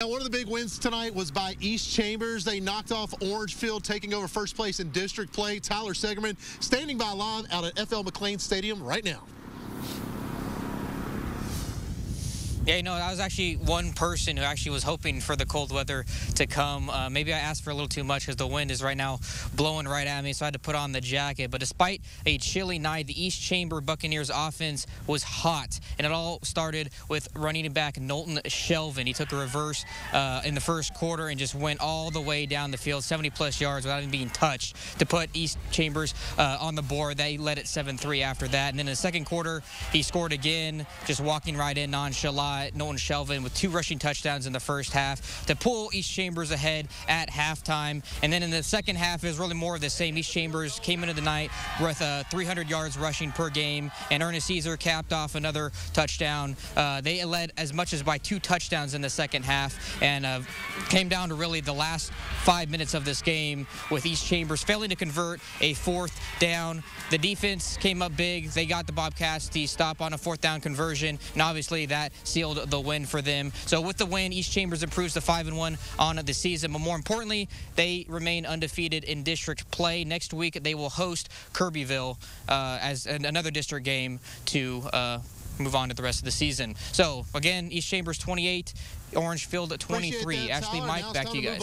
Now, one of the big wins tonight was by East Chambers. They knocked off Orangefield, taking over first place in district play. Tyler Segerman standing by live out at FL McLean Stadium right now. Yeah, you know, I was actually one person who actually was hoping for the cold weather to come. Uh, maybe I asked for a little too much because the wind is right now blowing right at me, so I had to put on the jacket. But despite a chilly night, the East Chamber Buccaneers offense was hot, and it all started with running back Knowlton Shelvin. He took a reverse uh, in the first quarter and just went all the way down the field, 70 plus yards without even being touched to put East Chambers uh, on the board. They led it 7-3 after that, and then in the second quarter, he scored again, just walking right in nonchalant. Knowlton Shelvin with two rushing touchdowns in the first half to pull East Chambers ahead at halftime. And then in the second half, it was really more of the same. East Chambers came into the night with uh, 300 yards rushing per game, and Ernest Caesar capped off another touchdown. Uh, they led as much as by two touchdowns in the second half, and uh, came down to really the last five minutes of this game with East Chambers failing to convert a fourth down. The defense came up big. They got the Bobcats to stop on a fourth down conversion, and obviously that sealed sealed the win for them. So with the win, East Chambers improves to 5 and 1 on the season. But more importantly, they remain undefeated in district play. Next week, they will host Kirbyville uh, as another district game to. Uh, move on to the rest of the season. So, again, East Chambers 28, Orangefield 23. Ashley, Mike, back to you guys.